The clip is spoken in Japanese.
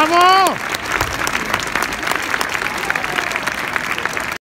¡Vamos!